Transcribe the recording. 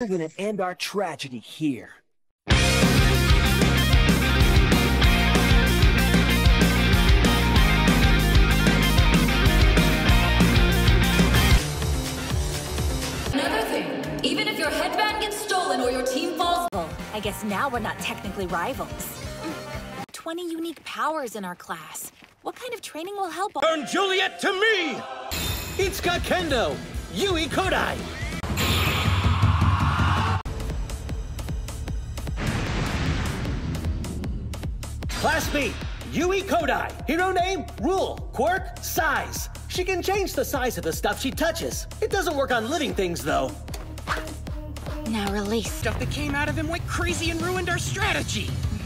We're gonna end our tragedy here. Another thing, even if your headband gets stolen or your team falls... Well, I guess now we're not technically rivals. 20 unique powers in our class. What kind of training will help? Turn Juliet to me! Itsuka Kendo, Yui Kodai. Class B, Yui Kodai. Hero name, rule, quirk, size. She can change the size of the stuff she touches. It doesn't work on living things, though. Now release. Stuff that came out of him went crazy and ruined our strategy. Reiko!